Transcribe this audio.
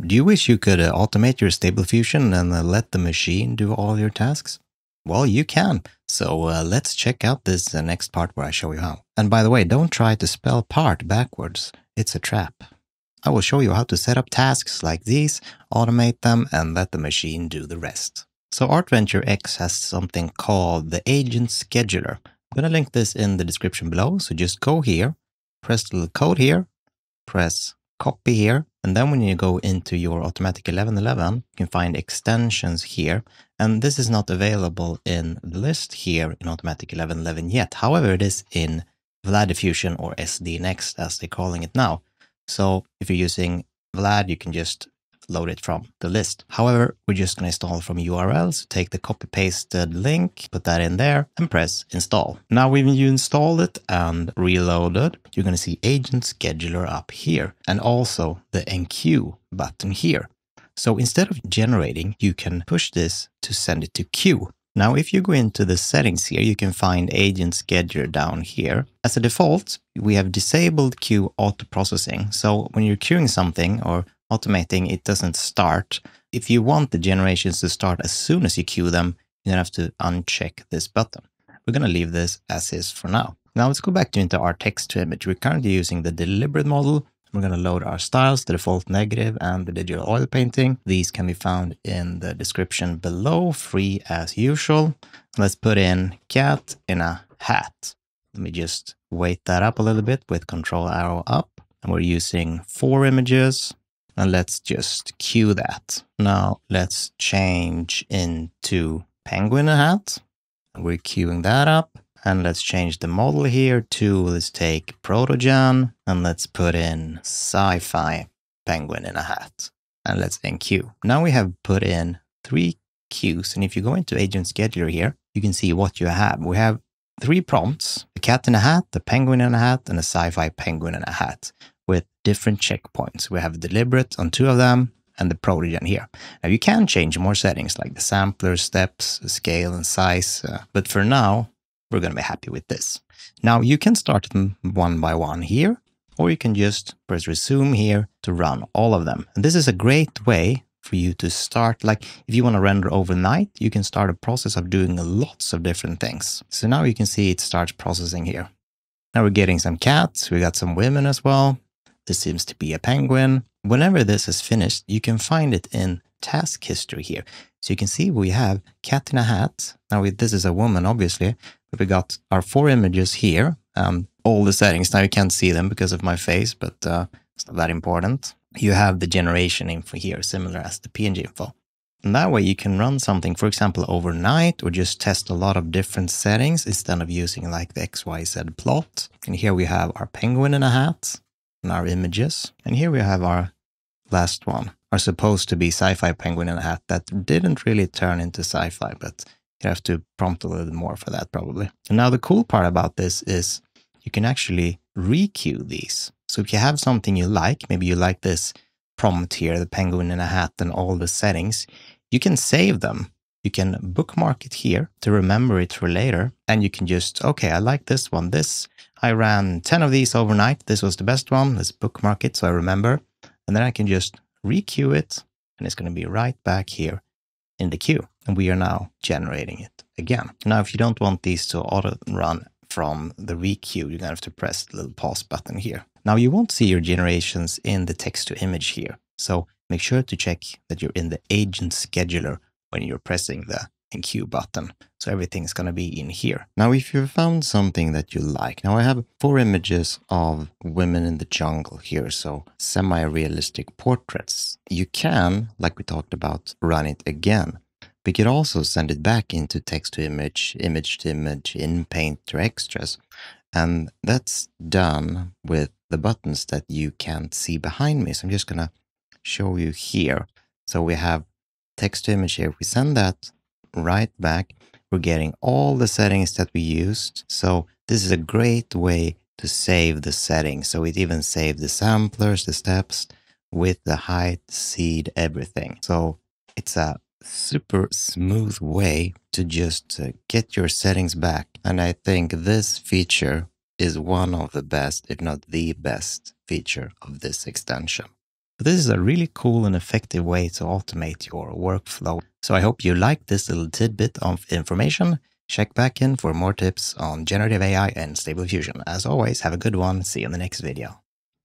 Do you wish you could uh, automate your Stable Diffusion and uh, let the machine do all your tasks? Well, you can. So uh, let's check out this uh, next part where I show you how. And by the way, don't try to spell part backwards. It's a trap. I will show you how to set up tasks like these, automate them, and let the machine do the rest. So ArtVenture X has something called the Agent Scheduler. I'm going to link this in the description below. So just go here, press the little code here, press copy here. And then when you go into your Automatic 1111, you can find extensions here. And this is not available in the list here in Automatic 1111 yet. However, it is in Vlad Diffusion or SD Next as they're calling it now. So if you're using Vlad, you can just load it from the list. However, we're just going to install from URLs, take the copy pasted link, put that in there and press install. Now when you install it and reload it, you're going to see agent scheduler up here and also the enqueue button here. So instead of generating, you can push this to send it to queue. Now, if you go into the settings here, you can find agent scheduler down here. As a default, we have disabled queue auto processing. So when you're queuing something or automating, it doesn't start. If you want the generations to start as soon as you queue them, you don't have to uncheck this button. We're going to leave this as is for now. Now let's go back to into our text to image. We're currently using the deliberate model. We're going to load our styles, the default negative and the digital oil painting. These can be found in the description below, free as usual. Let's put in cat in a hat. Let me just weight that up a little bit with control arrow up. And we're using four images and let's just queue that. Now let's change into penguin in a hat. We're queuing that up. And let's change the model here to, let's take Protogen and let's put in sci-fi penguin in a hat. And let's enqueue. Now we have put in three queues. And if you go into agent scheduler here, you can see what you have. We have three prompts, a cat in a hat, a penguin in a hat, and a sci-fi penguin in a hat with different checkpoints. We have deliberate on two of them and the protogen here. Now you can change more settings like the sampler, steps, scale and size, uh, but for now, we're going to be happy with this. Now you can start them one by one here, or you can just press resume here to run all of them. And this is a great way for you to start, like if you want to render overnight, you can start a process of doing lots of different things. So now you can see it starts processing here. Now we're getting some cats, we got some women as well, this seems to be a penguin. Whenever this is finished, you can find it in task history here. So you can see we have cat in a hat. Now we, this is a woman, obviously, but we got our four images here. Um, all the settings. Now you can't see them because of my face, but uh, it's not that important. You have the generation info here, similar as the PNG info. And that way you can run something, for example, overnight or just test a lot of different settings instead of using like the XYZ plot. And here we have our penguin in a hat in our images. And here we have our last one, are supposed to be sci-fi penguin in a hat that didn't really turn into sci-fi, but you have to prompt a little more for that probably. And now the cool part about this is you can actually requeue these. So if you have something you like, maybe you like this prompt here, the penguin in a hat and all the settings, you can save them. You can bookmark it here to remember it for later. And you can just, okay, I like this one. This I ran 10 of these overnight. This was the best one. Let's bookmark it so I remember. And then I can just requeue it and it's going to be right back here in the queue. And we are now generating it again. Now, if you don't want these to auto run from the requeue, you're going to have to press the little pause button here. Now you won't see your generations in the text to image here. So make sure to check that you're in the agent scheduler when you're pressing the enqueue button. So everything's going to be in here. Now, if you found something that you like, now I have four images of women in the jungle here. So semi-realistic portraits. You can, like we talked about, run it again. We could also send it back into text to image, image to image Inpaint or Extras. And that's done with the buttons that you can't see behind me. So I'm just going to show you here. So we have text to image here. If we send that right back, we're getting all the settings that we used. So this is a great way to save the settings. So it even saved the samplers, the steps with the height, seed, everything. So it's a super smooth way to just uh, get your settings back. And I think this feature is one of the best, if not the best feature of this extension. But this is a really cool and effective way to automate your workflow. So I hope you liked this little tidbit of information. Check back in for more tips on generative AI and Stable Diffusion. As always, have a good one. See you in the next video.